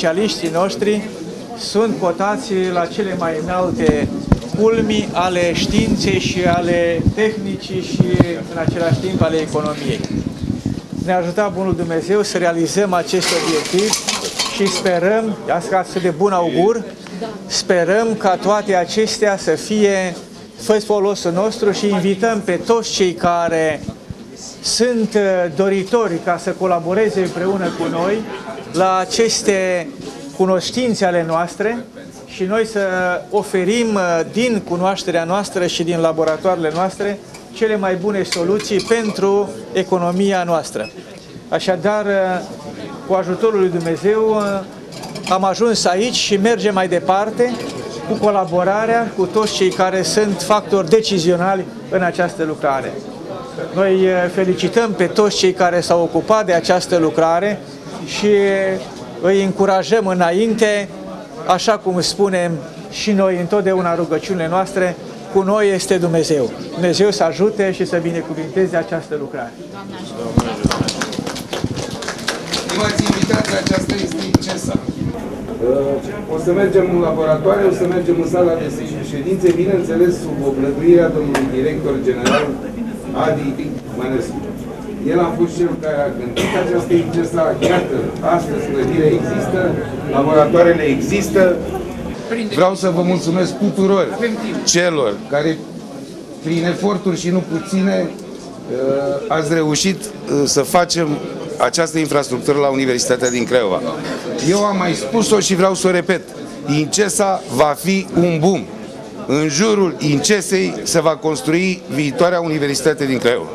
specialiștii noștri sunt cotați la cele mai înalte culmi ale științei și ale tehnicii și în același timp ale economiei. Ne-a ajutat Bunul Dumnezeu să realizăm acest obiectiv și sperăm, asta de bun augur, sperăm ca toate acestea să fie fă folosul nostru și invităm pe toți cei care sunt uh, doritori ca să colaboreze împreună cu noi la aceste cunoștințe ale noastre și noi să oferim uh, din cunoașterea noastră și din laboratoarele noastre cele mai bune soluții pentru economia noastră. Așadar, uh, cu ajutorul lui Dumnezeu, am ajuns aici și mergem mai departe cu colaborarea cu toți cei care sunt factori decizionali în această lucrare. Noi eh, felicităm pe toți cei care s-au ocupat de această lucrare și îi încurajăm înainte, așa cum spunem și noi întotdeauna rugăciunile noastre, cu noi este Dumnezeu. Dumnezeu să ajute și să binecuvinteze această lucrare. Stimați invitați, aceasta este ICESA. O să mergem în laboratoare, o să mergem în sala de ședințe, bineînțeles sub oblăduirea domnului director general Adi Mănescu. El a fost cel care a gândit această ICESA, iată, astăzi clădirea există, laboratoarele există. Vreau să vă mulțumesc tuturor celor care prin eforturi și nu puține ați reușit să facem această infrastructură la Universitatea din Craiova. Eu am mai spus-o și vreau să o repet. Incesa va fi un boom. În jurul Incesei se va construi viitoarea Universitate din Craiova.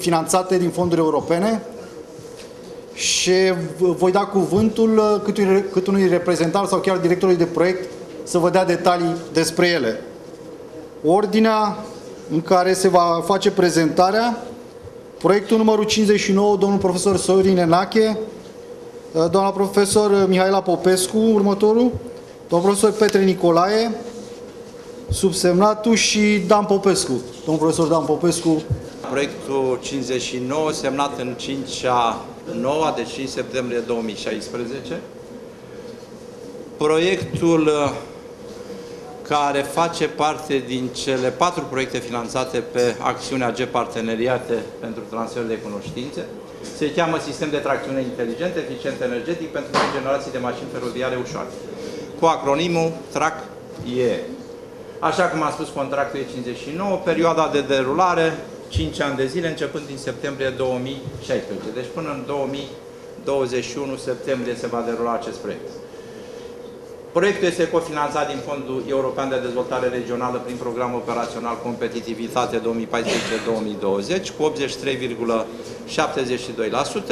Finanțate din fonduri europene și voi da cuvântul uh, cât, un, cât unui reprezentant sau chiar directorului de proiect să vă dea detalii despre ele. Ordinea în care se va face prezentarea, proiectul numărul 59, domnul profesor Sorin Enache, doamna profesor Mihaela Popescu, următorul, domnul profesor Petre Nicolae, subsemnatul și Dan Popescu, domnul profesor Dan Popescu. Proiectul 59, semnat în 5 a 9 de 5 septembrie 2016. Proiectul uh, care face parte din cele patru proiecte finanțate pe acțiunea G Parteneriate pentru transfer de cunoștințe. Se cheamă Sistem de tracțiune inteligent, eficient energetic pentru generații de mașini feroviare ușoare, cu acronimul TRAC-IE. Așa cum a spus contractul e 59, perioada de derulare 5 ani de zile, începând din septembrie 2016. Deci până în 2021 septembrie se va derula acest proiect. Proiectul este cofinanțat din Fondul European de Dezvoltare Regională prin Programul Operațional Competitivitate 2014-2020 cu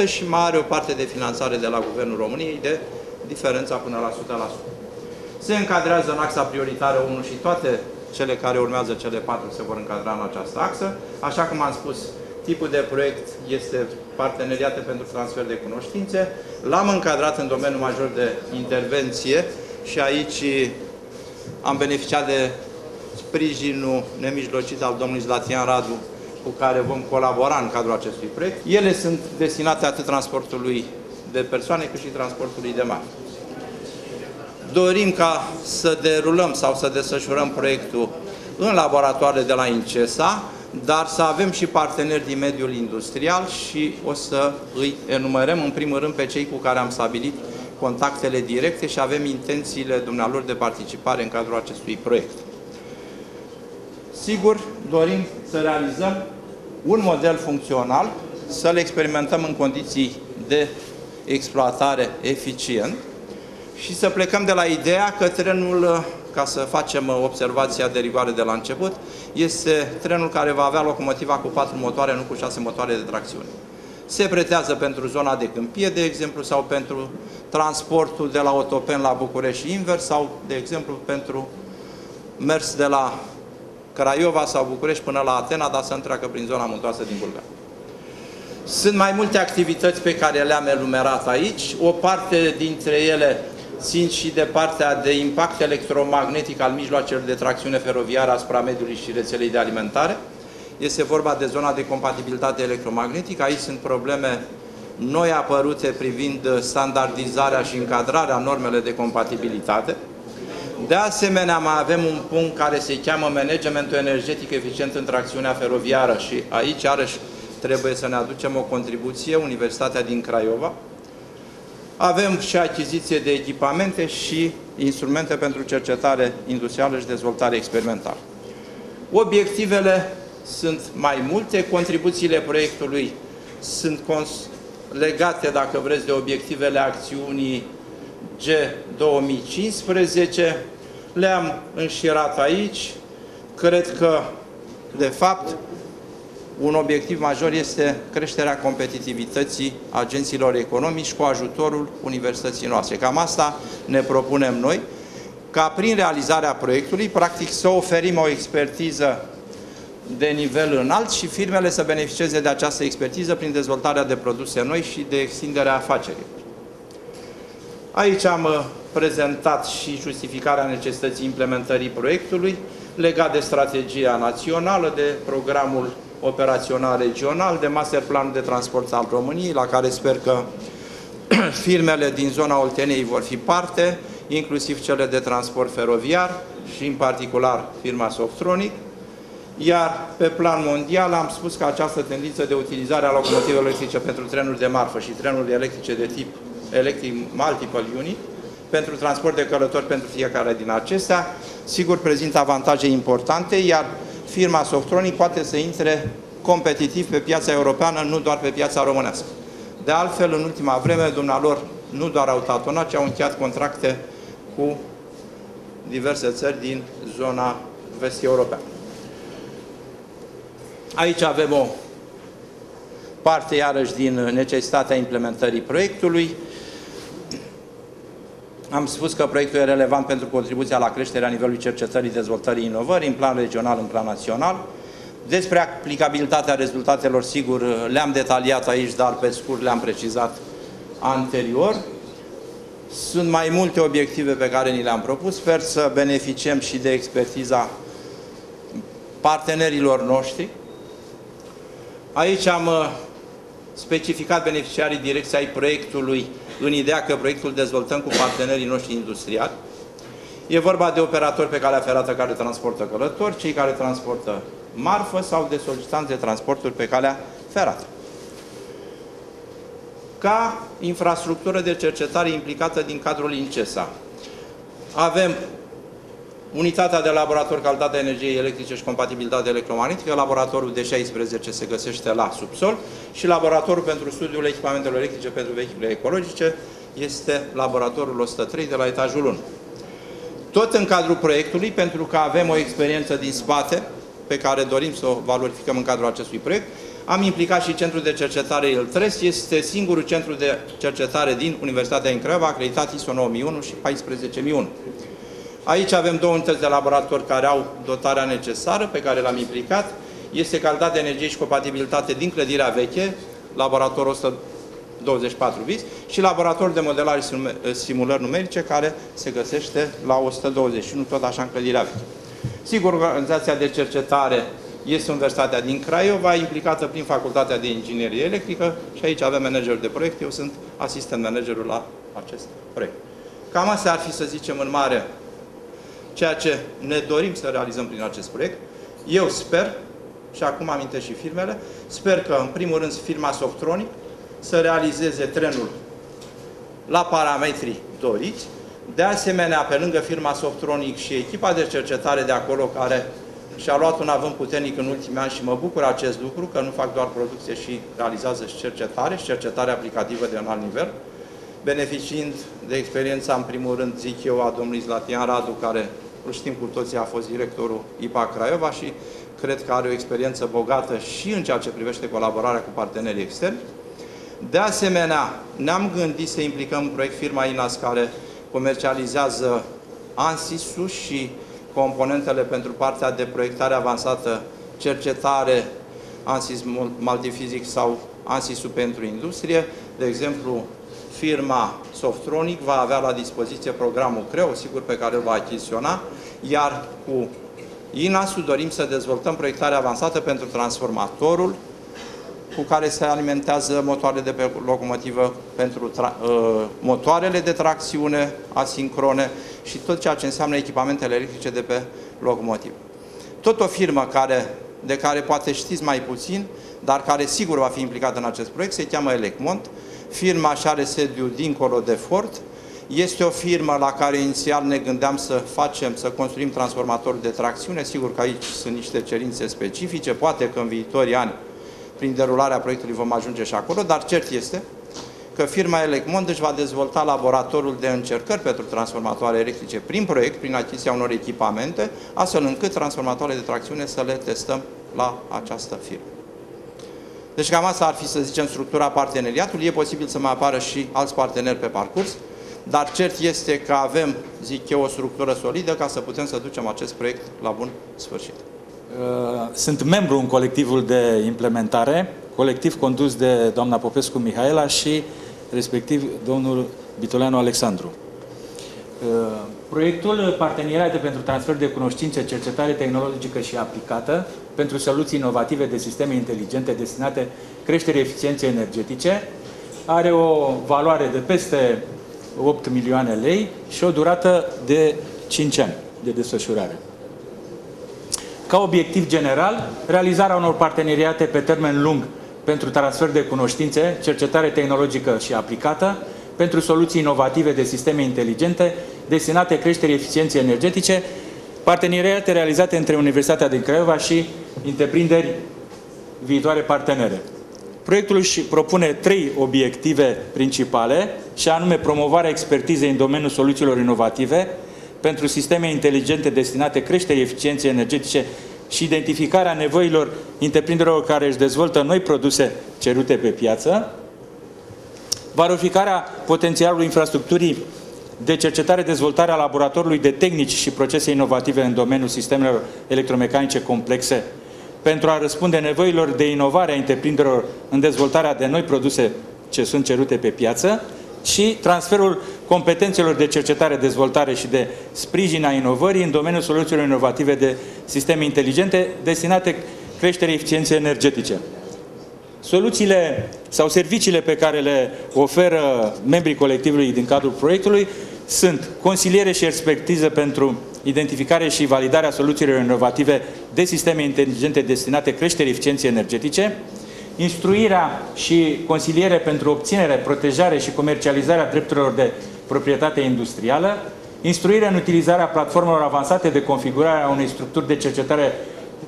83,72% și mai are o parte de finanțare de la Guvernul României de diferența până la 100% se încadrează în axa prioritară 1 și toate cele care urmează cele patru se vor încadra în această axă. Așa cum am spus, tipul de proiect este parteneriate pentru transfer de cunoștințe. L-am încadrat în domeniul major de intervenție și aici am beneficiat de sprijinul nemijlocit al domnului Zlatian Radu, cu care vom colabora în cadrul acestui proiect. Ele sunt destinate atât transportului de persoane cât și transportului de mari dorim ca să derulăm sau să desfășurăm proiectul în laboratoarele de la INCESA, dar să avem și parteneri din mediul industrial și o să îi enumerăm în primul rând pe cei cu care am stabilit contactele directe și avem intențiile dumnealor de participare în cadrul acestui proiect. Sigur, dorim să realizăm un model funcțional să-l experimentăm în condiții de exploatare eficient și să plecăm de la ideea că trenul, ca să facem observația de rigoare de la început, este trenul care va avea locomotiva cu patru motoare, nu cu șase motoare de tracțiune. Se pretează pentru zona de câmpie, de exemplu, sau pentru transportul de la Otopen la București și invers, sau, de exemplu, pentru mers de la Craiova sau București până la Atena, dar să întreacă prin zona muntoasă din Bulgaria. Sunt mai multe activități pe care le-am enumerat aici. O parte dintre ele țin și de partea de impact electromagnetic al mijloacelor de tracțiune feroviară asupra mediului și rețelei de alimentare. Este vorba de zona de compatibilitate electromagnetică. Aici sunt probleme noi apărute privind standardizarea și încadrarea normele de compatibilitate. De asemenea, mai avem un punct care se cheamă managementul energetic eficient în tracțiunea feroviară și aici, iarăși, trebuie să ne aducem o contribuție, Universitatea din Craiova. Avem și achiziție de echipamente și instrumente pentru cercetare industrială și dezvoltare experimentală. Obiectivele sunt mai multe, contribuțiile proiectului sunt legate, dacă vreți, de obiectivele acțiunii G2015. Le-am înșirat aici. Cred că, de fapt, un obiectiv major este creșterea competitivității agenților economici cu ajutorul universității noastre. Cam asta ne propunem noi, ca prin realizarea proiectului, practic, să oferim o expertiză de nivel înalt și firmele să beneficieze de această expertiză prin dezvoltarea de produse noi și de extinderea afacerii. Aici am uh, prezentat și justificarea necesității implementării proiectului legat de strategia națională, de programul operațional regional, de master plan de transport al României, la care sper că firmele din zona Olteniei vor fi parte, inclusiv cele de transport feroviar și în particular firma Softronic. Iar pe plan mondial am spus că această tendință de utilizare a locomotivelor electrice pentru trenuri de marfă și trenuri electrice de tip electric multiple unit pentru transport de călători pentru fiecare din acestea, sigur prezintă avantaje importante, iar firma Softronic poate să intre competitiv pe piața europeană, nu doar pe piața românească. De altfel, în ultima vreme, dumnealor nu doar au tatonat, ci au încheiat contracte cu diverse țări din zona vest europeană. Aici avem o parte, iarăși, din necesitatea implementării proiectului. Am spus că proiectul e relevant pentru contribuția la creșterea nivelului cercetării, dezvoltării, inovării, în plan regional, în plan național. Despre aplicabilitatea rezultatelor, sigur, le-am detaliat aici, dar pe scurt le-am precizat anterior. Sunt mai multe obiective pe care ni le-am propus. Sper să beneficiem și de expertiza partenerilor noștri. Aici am uh, specificat beneficiarii direcției proiectului în ideea că proiectul dezvoltăm cu partenerii noștri industriali. E vorba de operatori pe calea ferată care transportă călători, cei care transportă marfă sau de solicitanți de transporturi pe calea ferată. Ca infrastructură de cercetare implicată din cadrul INCESA, avem Unitatea de laborator calitate energiei electrice și compatibilitate electromagnetică, laboratorul de 16 se găsește la subsol și laboratorul pentru studiul echipamentelor electrice pentru vehicule ecologice este laboratorul 103 de la etajul 1. Tot în cadrul proiectului, pentru că avem o experiență din spate pe care dorim să o valorificăm în cadrul acestui proiect, am implicat și Centrul de Cercetare ILTRES, este singurul centru de cercetare din Universitatea Increva, acreditat ISO 9001 și 14001. Aici avem două unități de laborator care au dotarea necesară, pe care l-am implicat. Este calitate de energie și compatibilitate din clădirea veche, laborator 124 bis, și laborator de modelare și simulări numerice, care se găsește la 121, tot așa în clădirea veche. Sigur, organizația de cercetare este Universitatea din Craiova, implicată prin Facultatea de Inginerie Electrică și aici avem managerul de proiect, eu sunt asistent managerul la acest proiect. Cam asta ar fi, să zicem, în mare ceea ce ne dorim să realizăm prin acest proiect. Eu sper, și acum amintesc și firmele, sper că, în primul rând, firma Softronic să realizeze trenul la parametrii doriți. De asemenea, pe lângă firma Softronic și echipa de cercetare de acolo, care și-a luat un avânt puternic în ultimii ani și mă bucur acest lucru, că nu fac doar producție și realizează și cercetare, și cercetare aplicativă de înalt nivel, beneficiind de experiența, în primul rând, zic eu, a domnului Zlatian Radu, care, îl știm cu toții, a fost directorul IPA Craiova și cred că are o experiență bogată și în ceea ce privește colaborarea cu partenerii externi. De asemenea, ne-am gândit să implicăm în proiect firma INAS care comercializează ANSIS-ul și componentele pentru partea de proiectare avansată, cercetare, ANSIS Multiphysics sau ANSIS-ul pentru industrie. De exemplu, firma Softronic va avea la dispoziție programul CREO, sigur pe care îl va achiziționa, iar cu INAS-ul dorim să dezvoltăm proiectare avansată pentru transformatorul cu care se alimentează motoarele de pe locomotivă pentru uh, motoarele de tracțiune asincrone și tot ceea ce înseamnă echipamentele electrice de pe locomotivă. Tot o firmă care, de care poate știți mai puțin, dar care sigur va fi implicată în acest proiect, se cheamă Elecmont. Firma și are sediu dincolo de Fort. Este o firmă la care inițial ne gândeam să facem, să construim transformatori de tracțiune. Sigur că aici sunt niște cerințe specifice, poate că în viitorii ani prin derularea proiectului vom ajunge și acolo, dar cert este că firma Elecmond își va dezvolta laboratorul de încercări pentru transformatoare electrice prin proiect, prin achiziția unor echipamente, astfel încât transformatoarele de tracțiune să le testăm la această firmă. Deci cam asta ar fi, să zicem, structura parteneriatului. E posibil să mai apară și alți parteneri pe parcurs, dar cert este că avem, zic eu, o structură solidă ca să putem să ducem acest proiect la bun sfârșit. Uh, sunt membru în colectivul de implementare, colectiv condus de doamna Popescu Mihaela și respectiv domnul Bitoleanu Alexandru. Uh, proiectul Parteneriate pentru transfer de cunoștințe, cercetare tehnologică și aplicată pentru soluții inovative de sisteme inteligente destinate creșterii eficienței energetice. Are o valoare de peste 8 milioane lei și o durată de 5 ani de desfășurare. Ca obiectiv general, realizarea unor parteneriate pe termen lung pentru transfer de cunoștințe, cercetare tehnologică și aplicată, pentru soluții inovative de sisteme inteligente destinate creșterii eficienței energetice, parteneriate realizate între Universitatea din Craiova și întreprinderi viitoare partenere. Proiectul își propune trei obiective principale, și anume promovarea expertizei în domeniul soluțiilor inovative, pentru sisteme inteligente destinate creșterii eficienței energetice și identificarea nevoilor întreprinderilor care își dezvoltă noi produse cerute pe piață, valorificarea potențialului infrastructurii de cercetare-dezvoltare a laboratorului de tehnici și procese inovative în domeniul sistemelor electromecanice complexe pentru a răspunde nevoilor de inovare a întreprinderilor în dezvoltarea de noi produse ce sunt cerute pe piață și transferul competențelor de cercetare, dezvoltare și de sprijin a inovării în domeniul soluțiilor inovative de sisteme inteligente destinate creșterii eficienței energetice. Soluțiile sau serviciile pe care le oferă membrii colectivului din cadrul proiectului sunt consiliere și expertiză pentru identificare și validarea soluțiilor inovative de sisteme inteligente destinate creșterii eficienței energetice, instruirea și consiliere pentru obținere, protejare și comercializarea drepturilor de proprietate industrială, instruire în utilizarea platformelor avansate de configurare a unei structuri de cercetare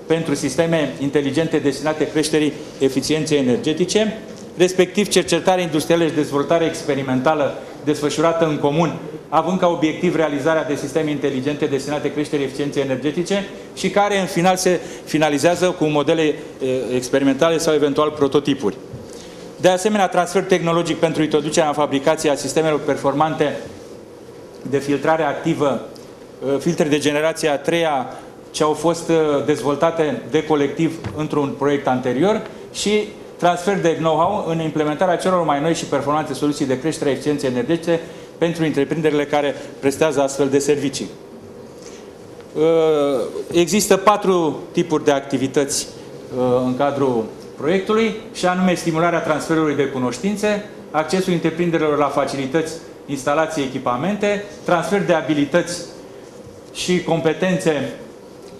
pentru sisteme inteligente destinate creșterii eficienței energetice, respectiv cercetare industrială și dezvoltare experimentală desfășurată în comun, având ca obiectiv realizarea de sisteme inteligente destinate creșterii eficienței energetice și care în final se finalizează cu modele experimentale sau eventual prototipuri. De asemenea, transfer tehnologic pentru introducerea în fabricație a sistemelor performante de filtrare activă, filtre de generație a treia, ce au fost dezvoltate de colectiv într-un proiect anterior și transfer de know-how în implementarea celor mai noi și performante soluții de creștere a eficienței energetice pentru întreprinderile care prestează astfel de servicii. Există patru tipuri de activități în cadrul proiectului și anume stimularea transferului de cunoștințe, accesul întreprinderilor la facilități, instalații, echipamente, transfer de abilități și competențe,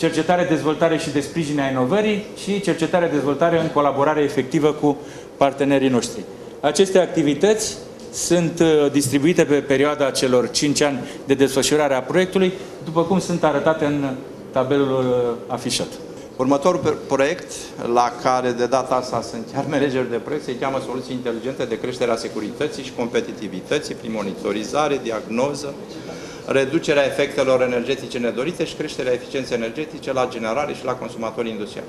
cercetare, dezvoltare și de sprijin a inovării și cercetare, dezvoltare în colaborare efectivă cu partenerii noștri. Aceste activități sunt uh, distribuite pe perioada celor 5 ani de desfășurare a proiectului, după cum sunt arătate în tabelul uh, afișat. Următorul proiect, la care de data asta sunt chiar manageri de proiect, se cheamă Soluții Inteligente de Creștere a Securității și Competitivității prin monitorizare, diagnoză, reducerea efectelor energetice nedorite și creșterea eficienței energetice la generare și la consumatori industriali.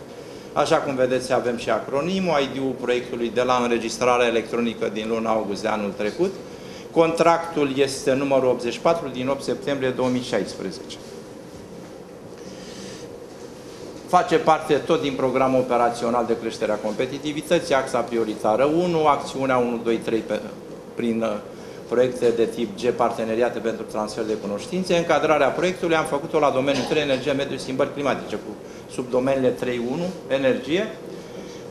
Așa cum vedeți, avem și acronimul, ID-ul proiectului de la înregistrarea electronică din luna august de anul trecut. Contractul este numărul 84 din 8 septembrie 2016 face parte tot din programul operațional de creștere a competitivității, axa prioritară 1, acțiunea 1, 2, 3 pe, prin uh, proiecte de tip G, parteneriate pentru transfer de cunoștințe. Încadrarea proiectului am făcut-o la domeniul 3, energie, mediu, schimbări climatice, cu subdomeniile 3.1, energie,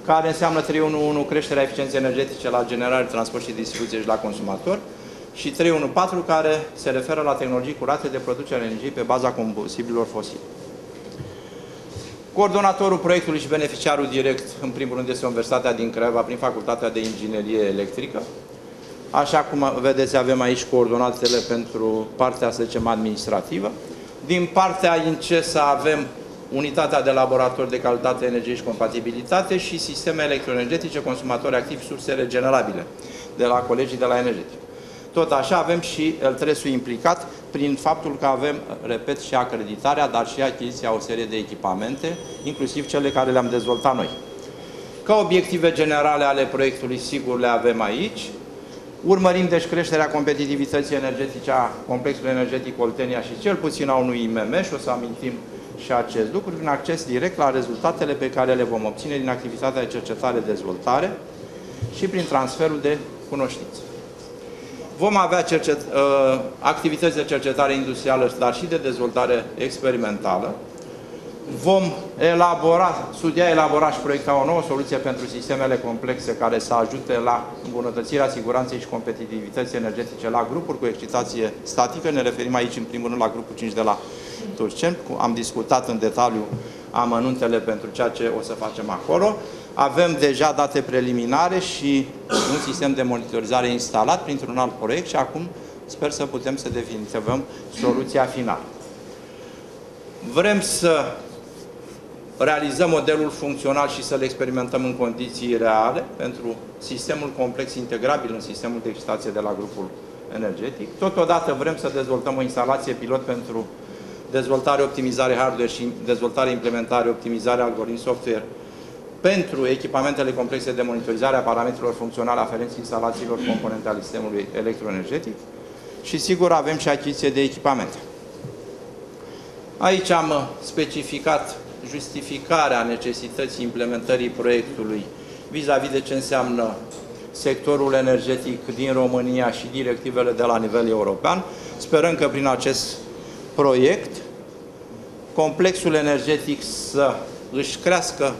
care înseamnă 3.1.1 creșterea eficienței energetice la generare, transport și distribuție și la consumator, și 3.1.4 care se referă la tehnologii curate de producere a energiei pe baza combustibilor fosili. Coordonatorul proiectului și beneficiarul direct, în primul rând, este Universitatea din Craiova, prin Facultatea de Inginerie Electrică. Așa cum vedeți, avem aici coordonatele pentru partea, să zicem, administrativă. Din partea INCESA avem unitatea de laborator de calitate, energie și compatibilitate și sisteme electroenergetice, consumatori activi, surse regenerabile, de la colegii de la energetică. Tot așa avem și LTRES-ul implicat prin faptul că avem, repet, și acreditarea, dar și achiziția o serie de echipamente, inclusiv cele care le-am dezvoltat noi. Ca obiective generale ale proiectului, sigur, le avem aici. Urmărim, deci, creșterea competitivității energetice a complexului energetic Oltenia și cel puțin a unui IMM și o să amintim și acest lucru prin acces direct la rezultatele pe care le vom obține din activitatea de cercetare-dezvoltare și prin transferul de cunoștințe. Vom avea cercet, uh, activități de cercetare industrială, dar și de dezvoltare experimentală. Vom elabora, studia, elabora și proiecta o nouă soluție pentru sistemele complexe care să ajute la îmbunătățirea siguranței și competitivității energetice la grupuri cu excitație statică. Ne referim aici în primul rând la grupul 5 de la Turcen. Am discutat în detaliu amănuntele pentru ceea ce o să facem acolo. Avem deja date preliminare și un sistem de monitorizare instalat printr-un alt proiect și acum sper să putem să definitivăm soluția finală. Vrem să realizăm modelul funcțional și să-l experimentăm în condiții reale pentru sistemul complex integrabil în sistemul de excitație de la grupul energetic. Totodată vrem să dezvoltăm o instalație pilot pentru dezvoltare, optimizare hardware și dezvoltare, implementare, optimizare algoritm software pentru echipamentele complexe de monitorizare a parametrilor funcționale aferenți instalațiilor componente ale sistemului electroenergetic și sigur avem și achiziție de echipamente. Aici am uh, specificat justificarea necesității implementării proiectului vis-a-vis -vis de ce înseamnă sectorul energetic din România și directivele de la nivel european. Sperăm că prin acest proiect complexul energetic să își crească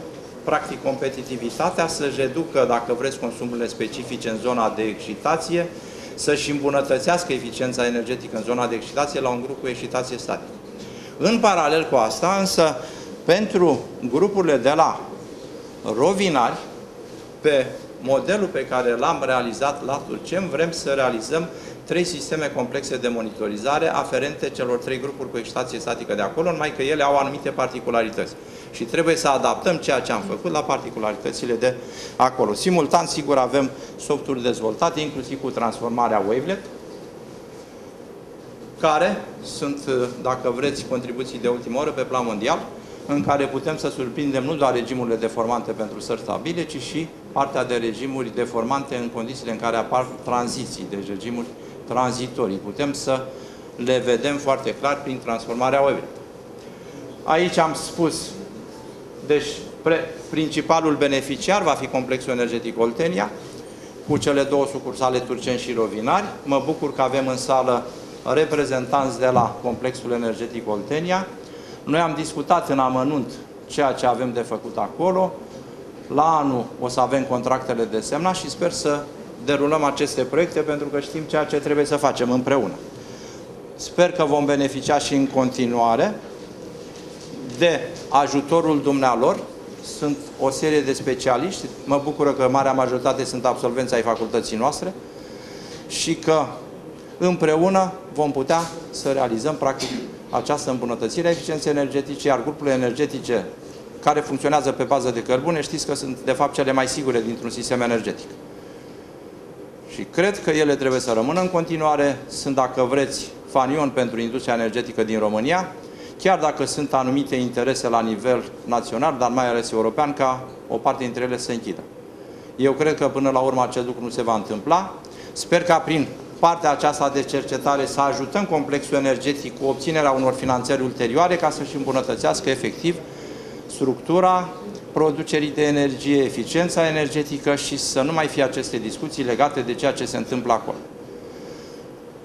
practic competitivitatea, să-și reducă, dacă vreți, consumurile specifice în zona de excitație, să-și îmbunătățească eficiența energetică în zona de excitație la un grup cu excitație statică. În paralel cu asta, însă, pentru grupurile de la rovinari, pe modelul pe care l-am realizat la Turcem, vrem să realizăm trei sisteme complexe de monitorizare aferente celor trei grupuri cu excitație statică de acolo, numai că ele au anumite particularități. Și trebuie să adaptăm ceea ce am făcut la particularitățile de acolo. Simultan, sigur, avem softuri dezvoltate, inclusiv cu transformarea Wavelet, care sunt, dacă vreți, contribuții de ultimă oră pe plan mondial, în care putem să surprindem nu doar regimurile deformante pentru sări stabile, ci și partea de regimuri deformante în condițiile în care apar tranziții, deci regimuri tranzitorii. Putem să le vedem foarte clar prin transformarea web. Aici am spus, deci pre, principalul beneficiar va fi complexul energetic Oltenia, cu cele două sucursale Turceni și Rovinari. Mă bucur că avem în sală reprezentanți de la complexul energetic Oltenia. Noi am discutat în amănunt ceea ce avem de făcut acolo. La anul o să avem contractele de semnat și sper să derulăm aceste proiecte pentru că știm ceea ce trebuie să facem împreună. Sper că vom beneficia și în continuare de ajutorul dumnealor. Sunt o serie de specialiști, mă bucură că marea majoritate sunt absolvenți ai facultății noastre și că împreună vom putea să realizăm practic această îmbunătățire a eficienței energetice, iar grupurile energetice care funcționează pe bază de cărbune, știți că sunt de fapt cele mai sigure dintr-un sistem energetic. Și cred că ele trebuie să rămână în continuare, sunt, dacă vreți, fanion pentru industria energetică din România, chiar dacă sunt anumite interese la nivel național, dar mai ales european, ca o parte dintre ele să închidă. Eu cred că până la urmă acest lucru nu se va întâmpla. Sper ca prin partea aceasta de cercetare să ajutăm complexul energetic cu obținerea unor finanțări ulterioare ca să-și îmbunătățească efectiv structura producerii de energie, eficiența energetică și să nu mai fie aceste discuții legate de ceea ce se întâmplă acolo.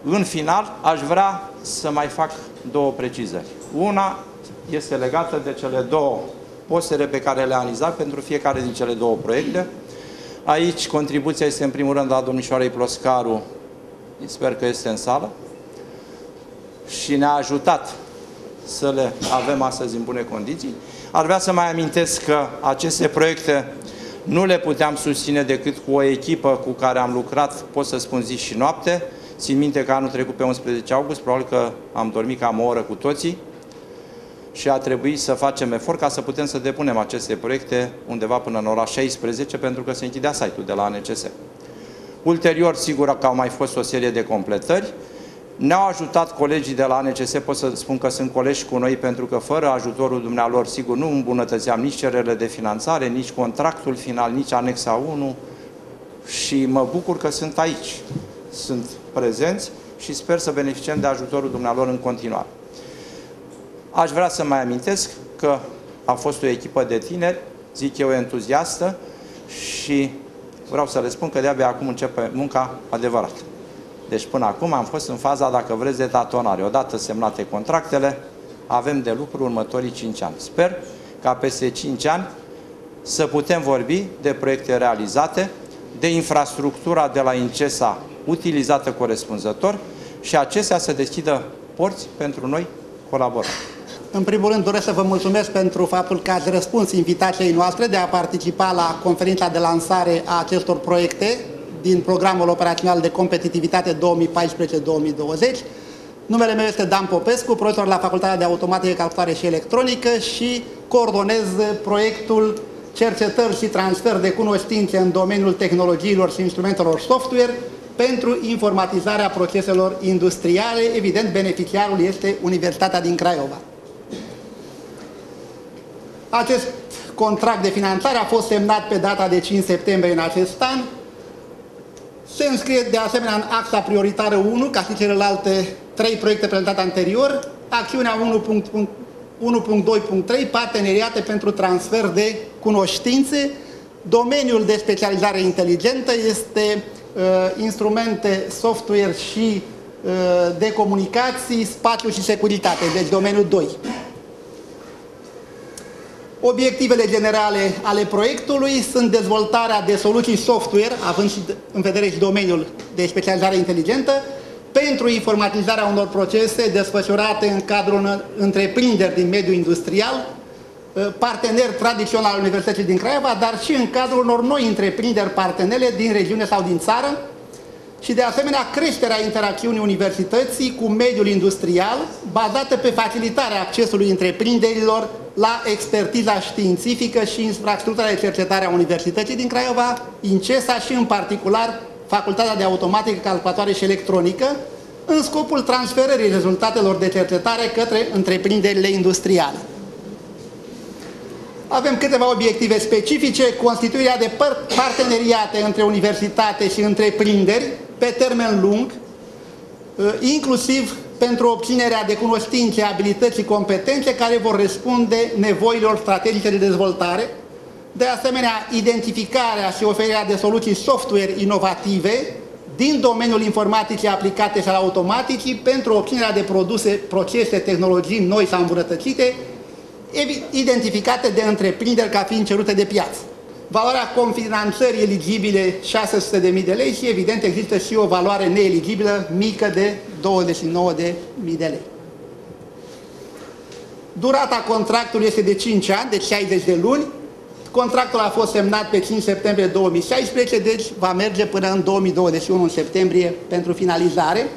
În final, aș vrea să mai fac două precizări. Una este legată de cele două postere pe care le-am analizat pentru fiecare din cele două proiecte. Aici contribuția este în primul rând a domnișoarei Ploscaru, sper că este în sală, și ne-a ajutat să le avem astăzi în bune condiții. Ar vrea să mai amintesc că aceste proiecte nu le puteam susține decât cu o echipă cu care am lucrat, pot să spun zi și noapte. Țin minte că anul trecut pe 11 august, probabil că am dormit cam o oră cu toții și a trebuit să facem efort ca să putem să depunem aceste proiecte undeva până în ora 16, pentru că se închidea site-ul de la ANCS. Ulterior, sigur că au mai fost o serie de completări, ne-au ajutat colegii de la ANCS, pot să spun că sunt colegi cu noi, pentru că fără ajutorul dumnealor, sigur, nu îmbunătățeam nici cererile de finanțare, nici contractul final, nici anexa 1 și mă bucur că sunt aici, sunt prezenți și sper să beneficiem de ajutorul dumnealor în continuare. Aș vrea să mai amintesc că a fost o echipă de tineri, zic eu, entuziastă și vreau să le spun că de-abia acum începe munca adevărată. Deci până acum am fost în faza, dacă vreți, de tatonare. Odată semnate contractele, avem de lucru următorii 5 ani. Sper ca peste 5 ani să putem vorbi de proiecte realizate, de infrastructura de la Incesa utilizată corespunzător și acestea să deschidă porți pentru noi colaborare. În primul rând doresc să vă mulțumesc pentru faptul că ați răspuns invitației noastre de a participa la conferința de lansare a acestor proiecte din programul operațional de competitivitate 2014-2020. Numele meu este Dan Popescu, profesor la Facultatea de Automatică, Calculare și Electronică și coordonez proiectul cercetări și transfer de cunoștințe în domeniul tehnologiilor și instrumentelor software pentru informatizarea proceselor industriale. Evident, beneficiarul este Universitatea din Craiova. Acest contract de finanțare a fost semnat pe data de 5 septembrie în acest an se înscrie de asemenea în axa prioritară 1, ca și celelalte trei proiecte prezentate anterior, acțiunea 1.2.3, parteneriate pentru transfer de cunoștințe. Domeniul de specializare inteligentă este uh, instrumente, software și uh, de comunicații, spațiu și securitate, deci domeniul 2. Obiectivele generale ale proiectului sunt dezvoltarea de soluții software, având și în vedere și domeniul de specializare inteligentă, pentru informatizarea unor procese desfășurate în cadrul întreprinderi din mediul industrial, ă, parteneri tradițional al Universității din Craiova, dar și în cadrul unor noi întreprinderi partenele din regiune sau din țară, și de asemenea creșterea interacțiunii universității cu mediul industrial, bazată pe facilitarea accesului întreprinderilor la expertiza științifică și infrastructura de cercetare a Universității din Craiova, INCESA și în particular Facultatea de Automatică, Calculatoare și Electronică, în scopul transferării rezultatelor de cercetare către întreprinderile industriale. Avem câteva obiective specifice, constituirea de parteneriate între universitate și întreprinderi pe termen lung, ă, inclusiv pentru obținerea de cunoștințe, abilități și competențe care vor răspunde nevoilor strategice de dezvoltare, de asemenea identificarea și oferirea de soluții software inovative din domeniul informaticii aplicate și al automaticii pentru obținerea de produse, procese, tehnologii noi sau îmbunătățite, identificate de întreprinderi ca fiind cerute de piață. Valoarea confinanțării eligibile 600.000 de lei și evident există și o valoare neeligibilă mică de 29.000 de lei. În contractului este de 5 ani, deci 60 de luni. Contractul a fost semnat pe 5 septembrie 2016, deci va merge până în 2021, în septembrie, pentru finalizare.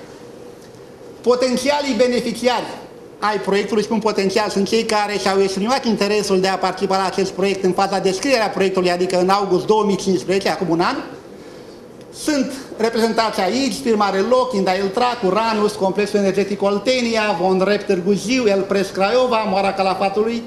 Potențialii beneficiari ai proiectului și un potențial sunt cei care și-au exprimat interesul de a participa la acest proiect în faza descrierea proiectului, adică în august 2015, acum un an. Sunt reprezentați aici firma Reloc, Indail Trac, Uranus, Complexul Energetic Oltenia, Von Rep Târgu Jiu, El Pres Craiova, Moara Calafatului,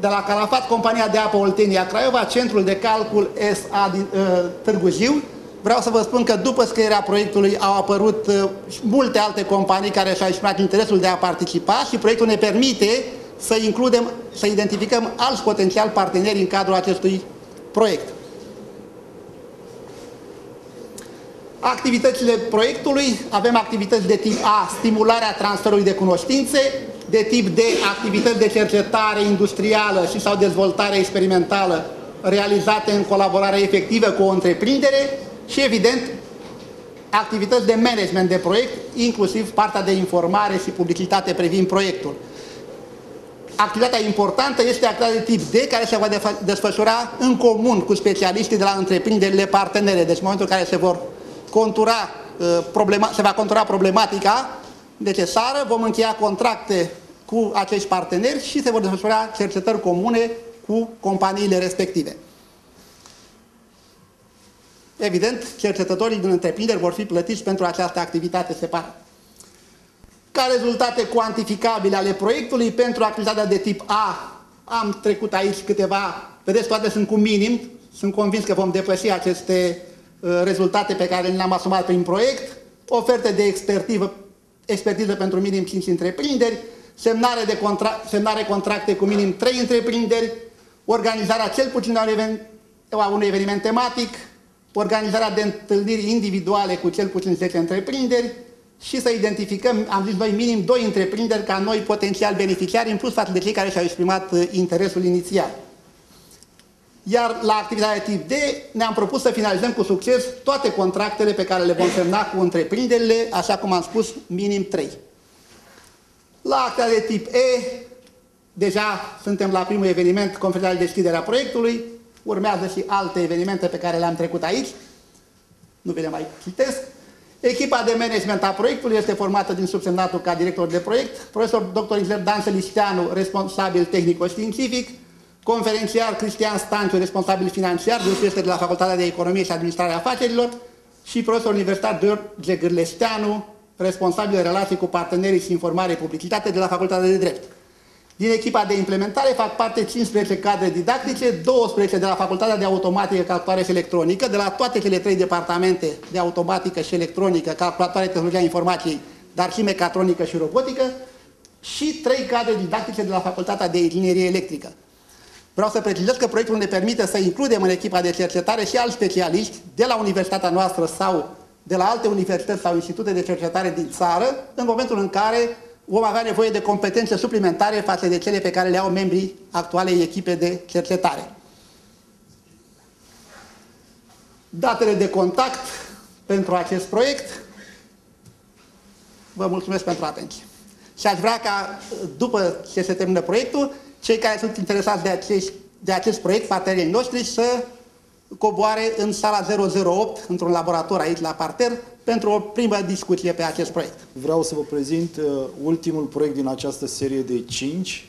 de la Calafat, Compania de Apă Oltenia Craiova, Centrul de Calcul SA din uh, Târgu Jiu. Vreau să vă spun că după scrierea proiectului au apărut uh, multe alte companii care și-au exprimat interesul de a participa și proiectul ne permite să includem, să identificăm alți potențial parteneri în cadrul acestui proiect. Activitățile proiectului, avem activități de tip A, stimularea transferului de cunoștințe, de tip D, activități de cercetare industrială și sau dezvoltare experimentală realizate în colaborare efectivă cu o întreprindere și, evident, activități de management de proiect, inclusiv partea de informare și publicitate privind proiectul. Activitatea importantă este activitatea de tip D, care se va desfășura în comun cu specialiștii de la întreprinderile partenere. Deci, în momentul în care se vor contura, uh, problema, se va contura problematica necesară, vom încheia contracte cu acești parteneri și se vor desfășura cercetări comune cu companiile respective. Evident, cercetătorii din întreprinderi vor fi plătiți pentru această activitate separată. Ca rezultate cuantificabile ale proiectului pentru activitatea de tip A, am trecut aici câteva, vedeți, toate sunt cu minim, sunt convins că vom depăși aceste uh, rezultate pe care le-am asumat prin proiect, oferte de expertiză, expertiză pentru minim 5 întreprinderi, semnare, de contra semnare contracte cu minim 3 întreprinderi, organizarea cel puțin a unui, event, a unui eveniment tematic, organizarea de întâlniri individuale cu cel puțin 10 întreprinderi și să identificăm, am zis noi, minim 2 întreprinderi ca noi potențial beneficiari, în plus față de cei care și-au exprimat uh, interesul inițial. Iar la activitatea tip D ne-am propus să finalizăm cu succes toate contractele pe care le vom semna cu întreprinderile, așa cum am spus, minim 3. La activitatea de tip E, deja suntem la primul eveniment, conferința de deschidere a proiectului, urmează și alte evenimente pe care le-am trecut aici, nu vi le mai citesc. Echipa de management a proiectului este formată din subsemnatul ca director de proiect, profesor dr. inginer Dan Selisteanu, responsabil tehnico-științific, conferențiar Cristian Stanciu, responsabil financiar, dânsul este de la Facultatea de Economie și Administrare a Afacerilor, și profesor universitar George Gârlesteanu, responsabil de relații cu partenerii și informare publicitate de la Facultatea de Drept. Din echipa de implementare fac parte 15 cadre didactice, 12 de la Facultatea de Automatică, Calculare și Electronică, de la toate cele trei departamente de automatică și electronică, calculatoare, tehnologia informației, dar și mecatronică și robotică, și trei cadre didactice de la Facultatea de Inginerie Electrică. Vreau să precizez că proiectul ne permite să includem în echipa de cercetare și alți specialiști de la universitatea noastră sau de la alte universități sau institute de cercetare din țară, în momentul în care vom avea nevoie de competențe suplimentare față de cele pe care le au membrii actualei echipe de cercetare. Datele de contact pentru acest proiect. Vă mulțumesc pentru atenție. Și aș vrea ca, după ce se termină proiectul, cei care sunt interesați de, acești, de acest proiect, partenerii noștri, să coboare în sala 008, într-un laborator aici la parter, pentru o primă discuție pe acest proiect. Vreau să vă prezint uh, ultimul proiect din această serie de 5,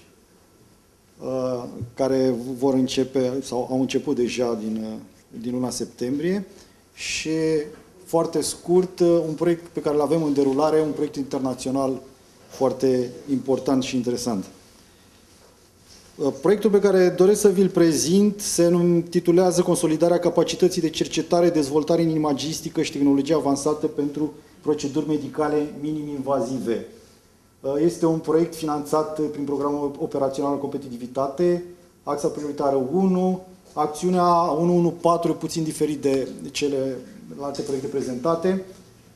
uh, care vor începe, sau au început deja din, uh, din luna septembrie și foarte scurt, uh, un proiect pe care îl avem în derulare, un proiect internațional foarte important și interesant. Uh, proiectul pe care doresc să vi-l prezint se titulează Consolidarea capacității de cercetare, dezvoltare în imagistică și tehnologie avansată pentru proceduri medicale minim-invazive. Uh, este un proiect finanțat prin programul operațional competitivitate, axa prioritară 1, acțiunea 114 puțin diferit de cele alte proiecte prezentate.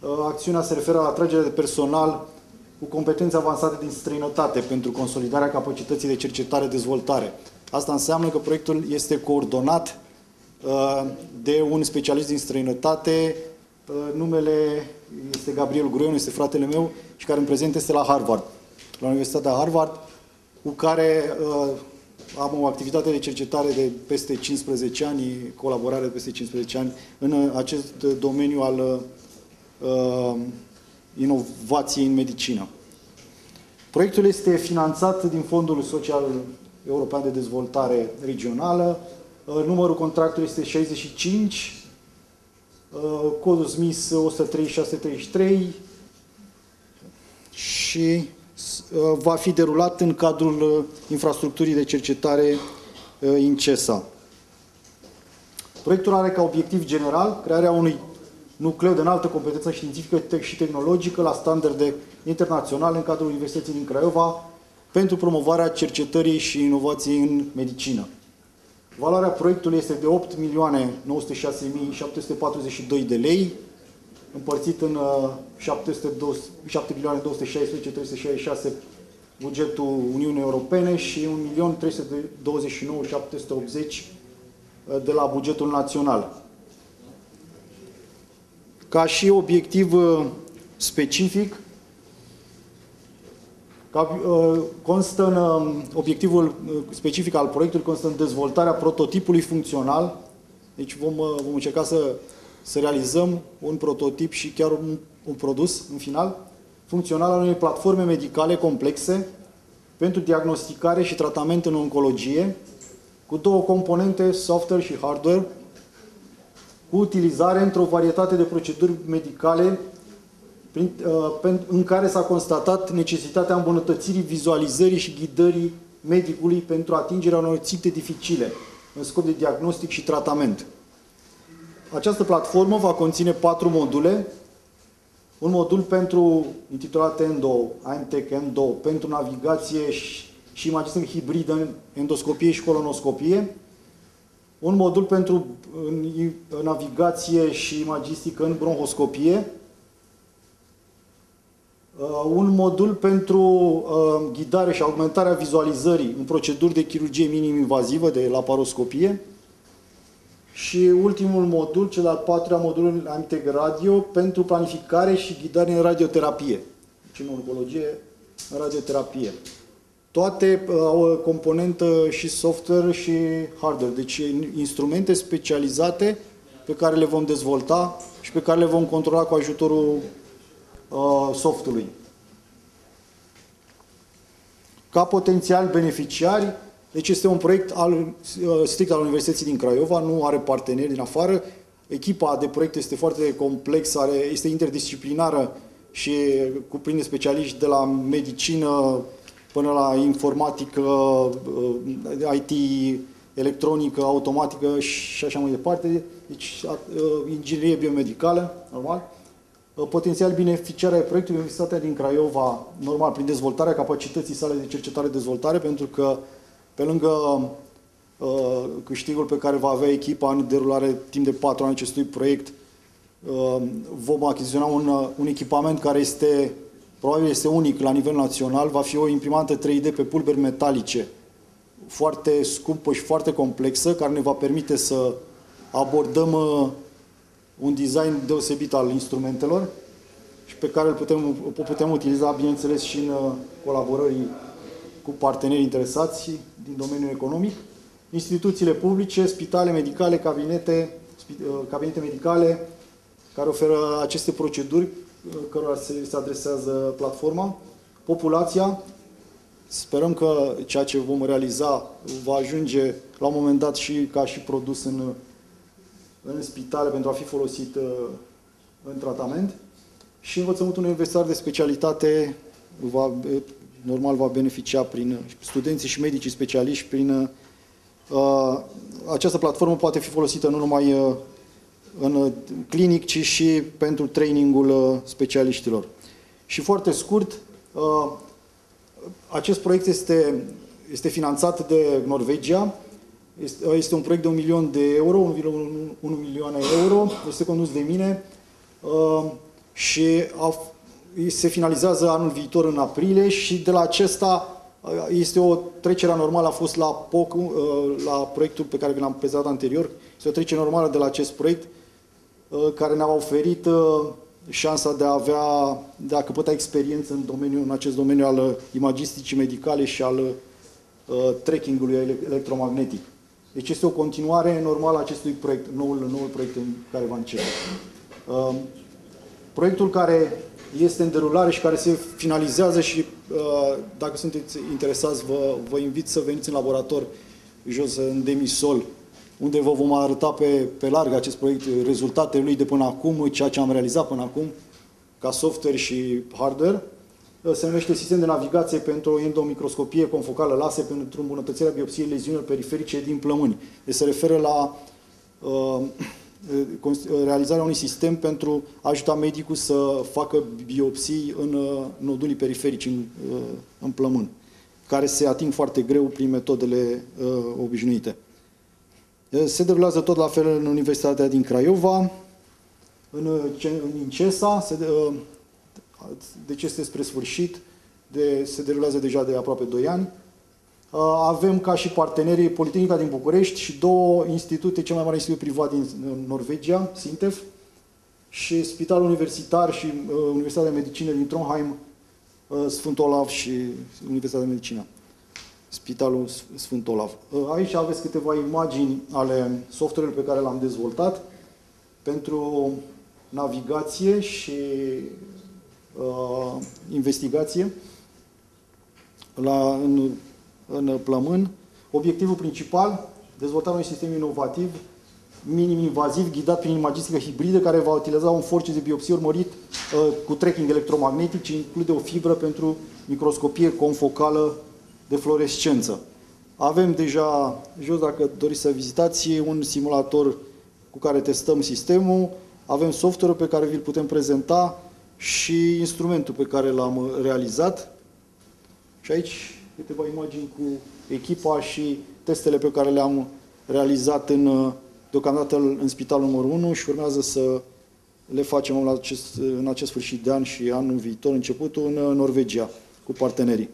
Uh, acțiunea se referă la atragerea de personal cu competențe avansate din străinătate pentru consolidarea capacității de cercetare-dezvoltare. Asta înseamnă că proiectul este coordonat uh, de un specialist din străinătate, uh, numele este Gabriel Gruion, este fratele meu și care în prezent este la Harvard, la Universitatea Harvard, cu care uh, am o activitate de cercetare de peste 15 ani, colaborare de peste 15 ani în acest domeniu al uh, inovației în medicină. Proiectul este finanțat din Fondul Social European de Dezvoltare Regională. Uh, Numărul contractului este 65, uh, codul SMIS 13633 și uh, va fi derulat în cadrul uh, infrastructurii de cercetare uh, INCESA. Proiectul are ca obiectiv general crearea unui nucleu de înaltă competență științifică te- și tehnologică la standarde internaționale în cadrul Universității din Craiova pentru promovarea cercetării și inovației în medicină. Valoarea proiectului este de 8.906.742 de lei, împărțit în uh, 7.216.366 bugetul Uniunii Europene și 1.329.780 de la bugetul național. Ca și obiectiv uh, specific, ca, uh, constă în, uh, obiectivul uh, specific al proiectului constă în dezvoltarea prototipului funcțional. Deci vom, uh, vom încerca să, să realizăm un prototip și chiar un, un produs în final funcțional al unei platforme medicale complexe pentru diagnosticare și tratament în oncologie, cu două componente, software și hardware, cu utilizare într-o varietate de proceduri medicale prin, uh, pen- în care s-a constatat necesitatea îmbunătățirii vizualizării și ghidării medicului pentru atingerea unor ținte dificile în scop de diagnostic și tratament. Această platformă va conține patru module, un modul pentru, intitulat Endo, IMTech Endo, pentru navigație și, și imaginare hibridă în endoscopie și colonoscopie, un modul pentru în, în navigație și imagistică în bronhoscopie, uh, un modul pentru uh, ghidare și augmentarea vizualizării în proceduri de chirurgie minim-invazivă, de laparoscopie, și ultimul modul, cel al patrulea modul Amtec Radio, pentru planificare și ghidare în radioterapie. Deci în oncologie, în radioterapie. Toate uh, au o componentă și software și hardware, deci instrumente specializate pe care le vom dezvolta și pe care le vom controla cu ajutorul uh, softului. Ca potențial beneficiari, deci este un proiect al, uh, strict al Universității din Craiova, nu are parteneri din afară. Echipa de proiect este foarte complexă, are, este interdisciplinară și cuprinde specialiști de la medicină până la informatică, uh, IT, electronică, automatică și așa mai departe. Deci uh, inginerie biomedicală, normal. Uh, Potențial beneficiar ai proiectului Universitatea din Craiova, normal, prin dezvoltarea capacității sale de cercetare-dezvoltare, pentru că pe lângă uh, câștigul pe care va avea echipa în derulare timp de patru ani acestui proiect, uh, vom achiziționa un, uh, un echipament care este, probabil este unic la nivel național, va fi o imprimantă 3D pe pulberi metalice, foarte scumpă și foarte complexă, care ne va permite să abordăm uh, un design deosebit al instrumentelor și pe care îl putem, o putem utiliza, bineînțeles, și în uh, colaborării cu parteneri interesați din domeniul economic, instituțiile publice, spitale medicale, cabinete, spi- uh, cabinete medicale care oferă aceste proceduri uh, cărora se, se adresează platforma, populația. Sperăm că ceea ce vom realiza va ajunge la un moment dat și ca și produs în, în spitale pentru a fi folosit uh, în tratament. Și învățământul universitar de specialitate va, normal va beneficia prin studenții și medicii specialiști prin uh, această platformă poate fi folosită nu numai uh, în clinic, ci și pentru trainingul uh, specialiștilor. Și foarte scurt, uh, acest proiect este, este finanțat de Norvegia, este, este un proiect de un milion de euro, un, un, un milion de euro, este condus de mine uh, și a, se finalizează anul viitor în aprilie și de la acesta uh, este o trecere normală, a fost la, POC, uh, la proiectul pe care vi l-am prezentat anterior, este o trecere normală de la acest proiect. uh, care ne-a oferit șansa de a avea, de a căpăta experiență în, domeniul, în acest domeniu al imagisticii medicale și al uh, trackingului electromagnetic. Deci este o continuare normală a acestui proiect, noul, noul proiect în care va începe. Uh, proiectul care este în derulare și care se finalizează și uh, dacă sunteți interesați, vă, vă invit să veniți în laborator jos în demisol, unde vă vom arăta pe, pe larg acest proiect, rezultatele lui de până acum, ceea ce am realizat până acum, ca software și hardware. Uh, Se numește sistem de navigație pentru o endomicroscopie confocală laser pentru îmbunătățirea biopsiei leziunilor periferice din plămâni. Deci se referă la uh, realizarea unui sistem pentru a ajuta medicul să facă biopsii în uh, nodulii periferici, în, uh, în plămân, care se ating foarte greu prin metodele uh, obișnuite. Uh, Se derulează tot la fel în Universitatea din Craiova, în, uh, ce- în Incesa, se, de- uh, deci este spre sfârșit, de, se derulează deja de aproape 2 ani. Uh, Avem ca și partenerii Politehnica din București și două institute, cel mai mare institut privat din uh, Norvegia, Sintef, și Spitalul Universitar și uh, Universitatea de Medicină din Trondheim, uh, Sfânt Olav și Universitatea de Medicină. Spitalul Sf- Sfânt Olav. Uh, Aici aveți câteva imagini ale software-ului pe care l-am dezvoltat pentru navigație și uh, investigație la, în, în plămân. Obiectivul principal, dezvoltarea unui sistem inovativ, minim-invaziv, ghidat prin imagistică hibridă, care va utiliza un force de biopsie urmărit uh, cu tracking electromagnetic, ce include o fibră pentru microscopie confocală de fluorescență. Avem deja, jos dacă doriți să vizitați, un simulator cu care testăm sistemul, avem software pe care vi-l putem prezenta și instrumentul pe care l-am uh, realizat. Și aici câteva imagini cu echipa și testele pe care le-am realizat în, uh, deocamdată în spitalul numărul 1 și urmează să le facem la acest, în acest sfârșit de an și anul viitor, începutul în uh, Norvegia, cu partenerii.